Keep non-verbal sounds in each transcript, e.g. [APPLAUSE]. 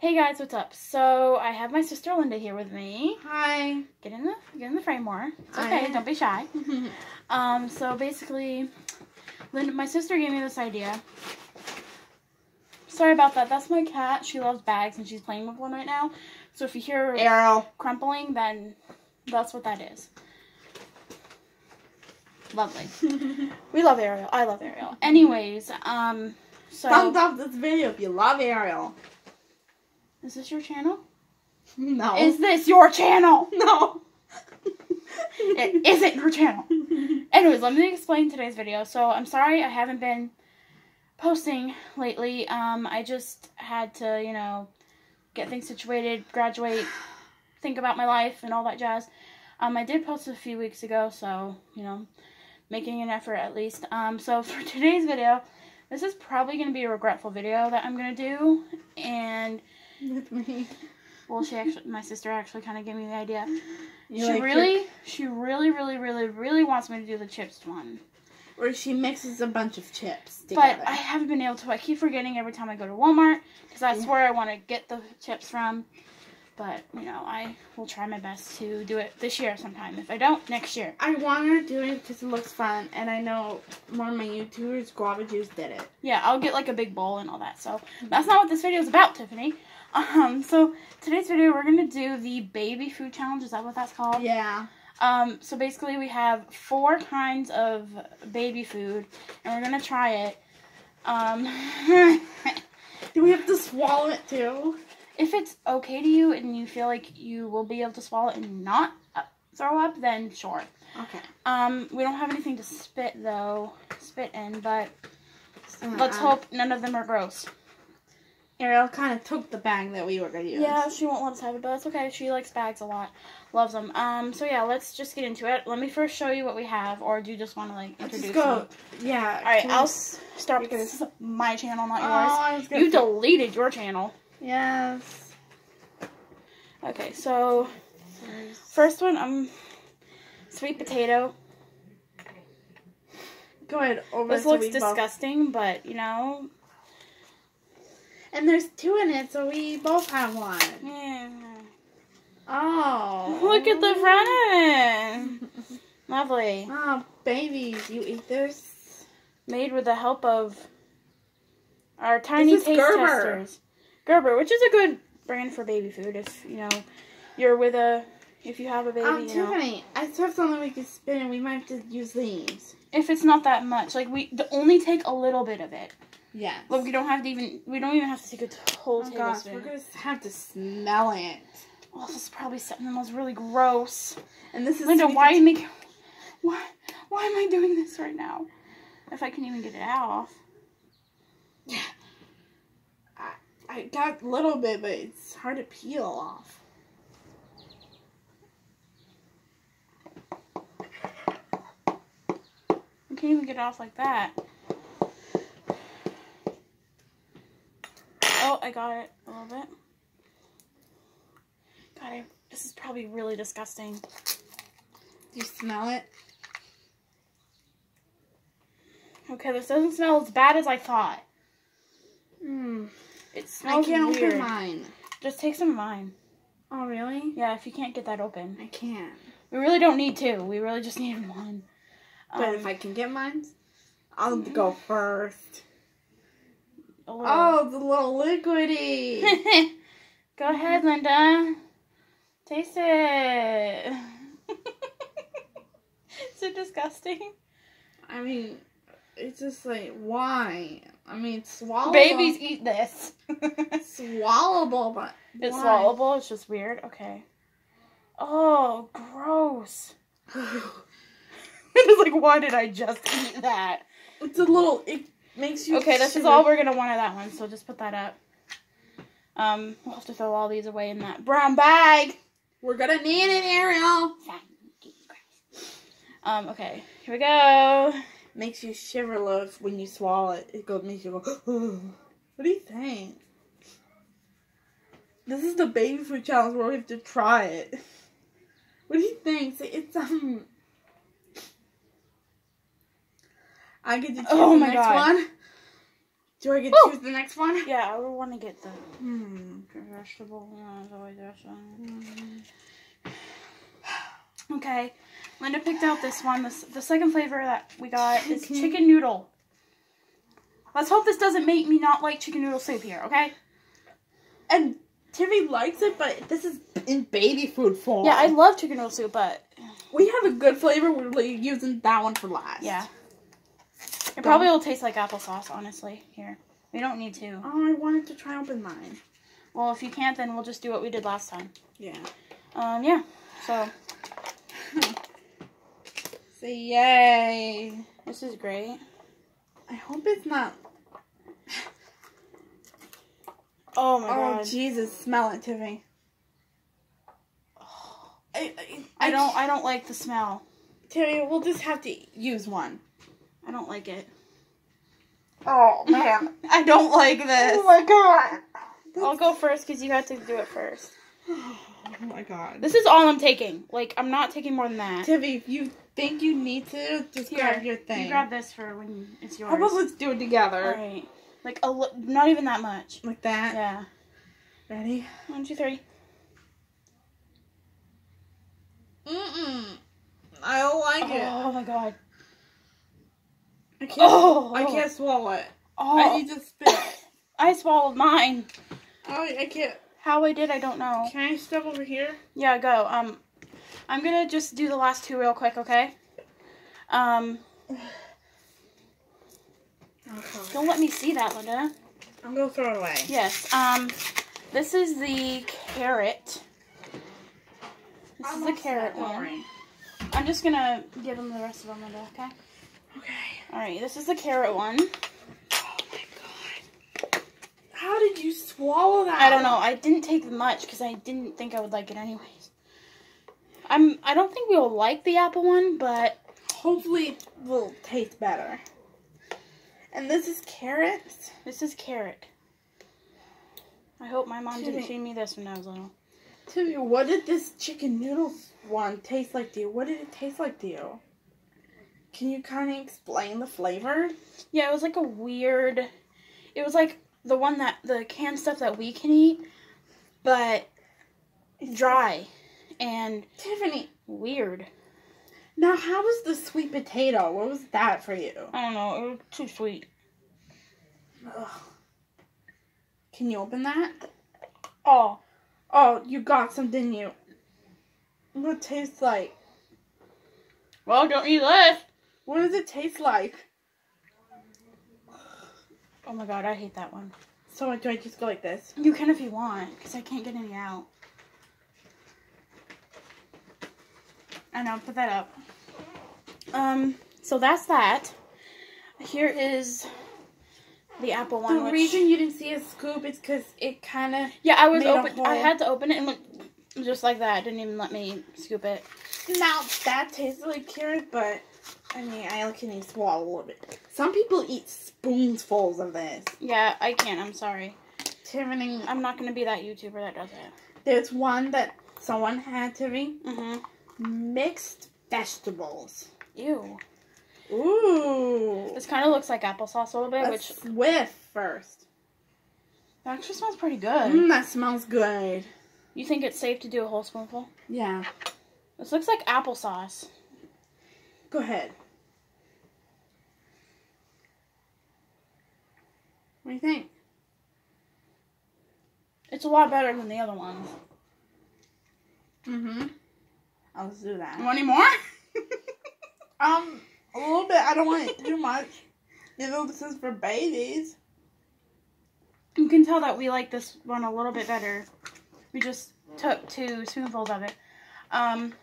Hey guys, what's up? So I have my sister Linda here with me. Hi. Get in the get in the frame more. It's okay, am. don't be shy. [LAUGHS] Um, so basically, Linda, my sister gave me this idea. Sorry about that. That's my cat. She loves bags and she's playing with one right now. So if you hear Ariel. crumpling, then that's what that is. Lovely. [LAUGHS] We love Ariel. I love Ariel. Anyways, um, so Thumbs up this video if you love Ariel. Is this your channel? [LAUGHS] No. Is this your channel? [LAUGHS] no. [LAUGHS] It isn't your channel. Anyways, let me explain today's video. So I'm sorry I haven't been posting lately. Um, I just had to, you know, get things situated, graduate, think about my life and all that jazz. Um, I did post a few weeks ago, so you know, making an effort at least. Um, so for today's video, this is probably gonna be a regretful video that I'm gonna do, and With me. well, she actually, my sister actually kind of gave me the idea. You she like really, she really, really, really, really wants me to do the chips one. Where she mixes a bunch of chips But. I haven't been able to. I keep forgetting every time I go to Walmart because that's Yeah. where I want to get the chips from. But you know, I will try my best to do it this year sometime. If I don't, next year. I want to do it because it looks fun, and I know one of my YouTubers, Guava Juice, did it. Yeah, I'll get like a big bowl and all that. So that's not what this video is about, Tiffany. Um, so today's video we're gonna do the baby food challenge. Is that what that's called? Yeah. Um, so basically we have four kinds of baby food, and we're gonna try it. Um, [LAUGHS] Do we have to swallow it too? if it's okay to you and you feel like you will be able to swallow it and not uh, throw up, then sure. Okay. Um, we don't have anything to spit though, spit in, but let's Uh, hope none of them are gross. Ariel kind of took the bag that we were gonna use. Yeah, she won't let us have it, but it's okay. She likes bags a lot, loves them. Um, so yeah, let's just get into it. Let me first show you what we have, or do you just want to like Let's introduce? just go. them? Yeah. All right, I'll start because this is my channel, not Oh, yours. I was gonna You deleted your channel. Yes. Okay, so first one, um, sweet potato. Go ahead. Over This looks disgusting, but you know, And there's two in it, so we both have one. yeah. Oh. [LAUGHS] Look at the front of it. [LAUGHS] Lovely. Oh, babies, you eat this? Made with the help of our tiny taste Gerber. testers. Gerber, which is a good brand for baby food if you know you're with a if you have a baby. Um. Tiffany, I still have something we could spin. And we might have to use these. If it's not that much, like we only take a little bit of it. Yes. Like we don't have to even we don't even have to take a whole oh gosh, tablespoon. we're gonna have to smell it. Oh, this is probably something that smells really gross. And this is Linda, why pot- making? Why? Why am I doing this right now? If I can even get it off. Yeah. I, I got a little bit, but it's hard to peel off. I can't even get it off like that. Oh, I got it a little bit. God, I, this is probably really disgusting. Do you smell it? Okay, this doesn't smell as bad as I thought. Hmm. It smells I can't weird. open mine. Just take some of mine. Oh really? Yeah, if you can't get that open. I can't. We really don't need two. We really just need one. But Um, if I can get mine, I'll go first. A Oh, the little liquidy. [LAUGHS] Go ahead, Linda. Taste it. [LAUGHS] Is it disgusting? I mean, it's just like why? I mean, swallowable. Babies eat this. swallowable, but it's why? swallowable. It's just weird. Okay. Oh, gross. [LAUGHS] it's like, why did I just eat that? It's a little. It makes you. Okay, this is all we're gonna want of that one. So just put that up. Um, we'll have to throw all these away in that brown bag. We're gonna need it, Ariel. Um, okay, here we go. Makes you shiver, love, when you swallow it. It goes makes you go. [GASPS] what do you think? This is the baby food challenge where we have to try it. What do you think? It's um. I get to choose Oh the next God. one. Do I get to choose the next one? Yeah, I would want to get the Hmm. vegetable. Vegetable. Okay, Linda picked out this one. This, the second flavor that we got is Chicken. noodle. Let's hope this doesn't make me not like chicken noodle soup here, okay? And Timmy likes it, but this is in baby food form. Yeah, I love chicken noodle soup, but we have a good flavor. We're like, using that one for last. yeah. It probably will taste like applesauce, honestly. Here. We don't need to. Oh, I wanted to try open mine. Well, if you can't, then we'll just do what we did last time. Yeah. Um, yeah. So, [LAUGHS] Say yay. this is great. I hope it's not. [LAUGHS] Oh my oh god. Jesus! Smell it, Tiffany. [SIGHS] I, I, I don't I don't like the smell. Terry, we'll just have to use one. I don't like it. Oh [LAUGHS] man. I don't like this. oh my god. I'll go first because you have to do it first. [SIGHS] Oh my god. This is all I'm taking. Like, I'm not taking more than that. Tiffany, if you think you need to, just Here, grab your thing. You grab this for when it's yours. How about let's do it together? Alright. Like, a li- not even that much. Like that. Yeah. Ready? One, two, three. Mm-mm. I don't like it. Oh my god. I can't. Oh. I can't swallow it. Oh, I need to spit. [LAUGHS] I swallowed mine. Oh, I can't. How I did, I don't know. Can I step over here? Yeah, go. Um, I'm gonna just do the last two real quick, okay? Um, Okay. don't let me see that, Linda. I'm gonna throw it away. Yes. Um, this is the carrot. This is the carrot one. I'm just gonna give them the rest of them, Linda. Okay. Okay. All right. This is the carrot one. Oh my god. How did you swallow that? I don't know. I didn't take much because I didn't think I would like it anyways. I'm. I don't think we will like the apple one, but Hopefully, it will taste better. And this is carrots. this is carrot. I hope my mom didn't Timmy. feed me this when I was little. Timmy, what did this chicken noodles one taste like to you? What did it taste like to you? Can you kind of explain the flavor? Yeah, it was like a weird. It was like the one that the canned stuff that we can eat, but dry and Tiffany, weird. now how was the sweet potato? What was that for you? I don't know. It was too sweet. Ugh. Can you open that? Oh, Oh, you got something didn't you? What it tastes like? well, don't eat this. What does it taste like? Oh my god, I hate that one. So do I just go like this? You can if you want, because I can't get any out. I know, put that up. Um, so that's that. Here is the apple one. The which- reason you didn't see a scoop is because it kind of. Yeah, I was open. I had to open it and went just like that. Didn't even let me scoop it. Now that tastes like carrot, but I mean, I can eat swallow a little bit. Some people eat spoonfuls of this. Yeah, I can't. I'm sorry. Tiffany, I'm not gonna be that YouTuber that does it. there's one that someone had to me Mm-hmm. mixed vegetables. Ew. Ooh. This kind of looks like applesauce a little bit, Let's which whiff first. That actually smells pretty good. Mmm, that smells good. You think it's safe to do a whole spoonful? Yeah. This looks like applesauce. Go ahead. What do you think? It's a lot better than the other ones. Mm-hmm. I'll just do You that. want any more? [LAUGHS] Um, a little bit. I don't want it too much. You know, this is for babies. you can tell that we like this one a little bit better. We just took two spoonfuls of it. Um,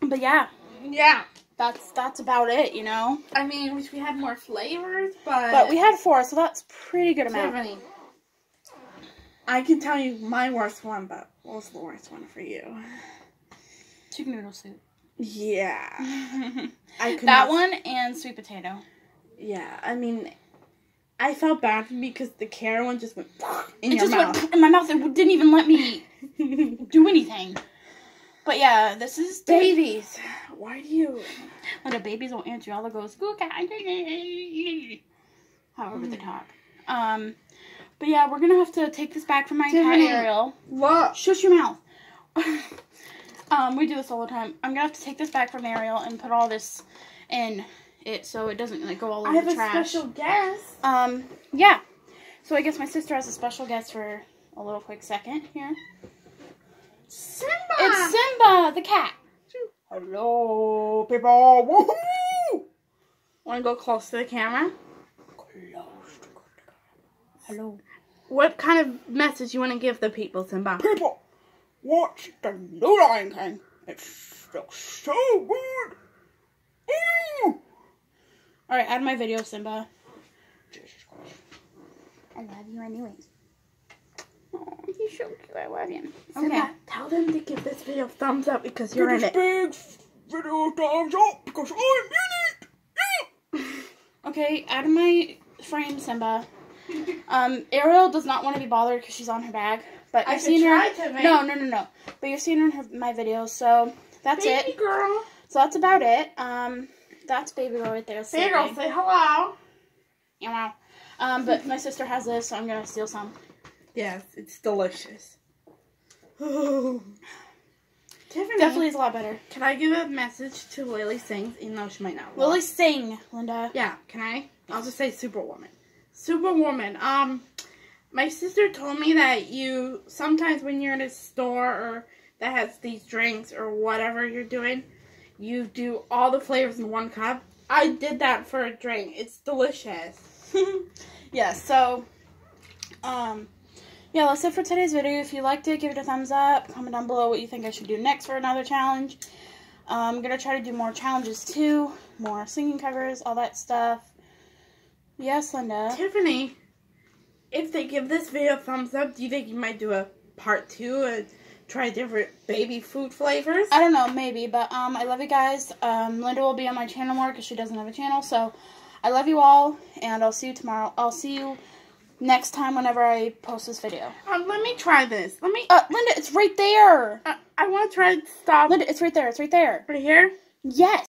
but yeah, Yeah. that's that's about it. You know. I mean, wish we had more flavors, but But we had four, so that's pretty good amount. Tiffany. I can tell you my worst one, but what was the worst one for you? Chicken noodle soup. Yeah, [LAUGHS] I could that not- one and sweet potato. Yeah, I mean, I felt bad because the carrot one just went [LAUGHS] in my mouth. it your just mouth. went in my mouth. It didn't even let me [LAUGHS] do anything. But yeah, this is Babies, why do you? when the babies won't answer, all they'll go "School cat." However they talk. Um, but yeah, we're gonna have to take this back from my Tiffany. cat Ariel. Look. Shush your mouth. [LAUGHS] um, we do this all the time. I'm gonna have to take this back from Ariel and put all this in it so it doesn't like go all over the trash. I have a special guest. Um, yeah. So I guess my sister has a special guest for a little quick second here. Simba. It's Simba the cat. Hello, people. Woohoo! Want to go close to the camera? Close to the camera. Hello. What kind of message you want to give the people, Simba? People, watch the new Lion King. It still so good. Ooh! All right, add my video, Simba. Jesus Christ. I love you anyways. He's so cute. I love him. Simba, Okay. tell them to give this video a thumbs up because you're Give in this it. big video thumbs up because I'm in it. [LAUGHS] Okay, out of my frame, Simba. Um, Ariel does not want to be bothered because she's on her bag. But I you've seen try her. to, man. No, no, no, no. But you've seen her in her, my videos, so that's Baby it. girl. So that's about it. Um, that's baby girl right there. Baby girl, say hello. Yeah, wow. Um, but my sister has this, so I'm gonna steal some. Yes, it's delicious. [SIGHS] Tiffany, Definitely is a lot better. Can I give a message to Lilly Singh, even though she might not? Lily, sing, Linda. Yeah, can I? I'll just say Superwoman. Superwoman. Um, my sister told me that you sometimes when you're in a store or that has these drinks or whatever you're doing, you do all the flavors in one cup. I did that for a drink. It's delicious. [LAUGHS] yeah, so, um, yeah, that's it for today's video. If you liked it, give it a thumbs up. Comment down below what you think I should do next for another challenge. Um, I'm gonna try to do more challenges too, more singing covers, all that stuff. Yes, Linda. Tiffany, if they give this video a thumbs up, do you think you might do a part two and try different baby food flavors? I don't know, maybe, but um, I love you guys. Um, Linda will be on my channel more because she doesn't have a channel. So, I love you all, and I'll see you tomorrow. I'll see you next time whenever I post this video. Um, let me try this. Let me. Uh, Linda, it's right there. I, I want to try to stop Linda, it's right there. It's right there. right here. Yes.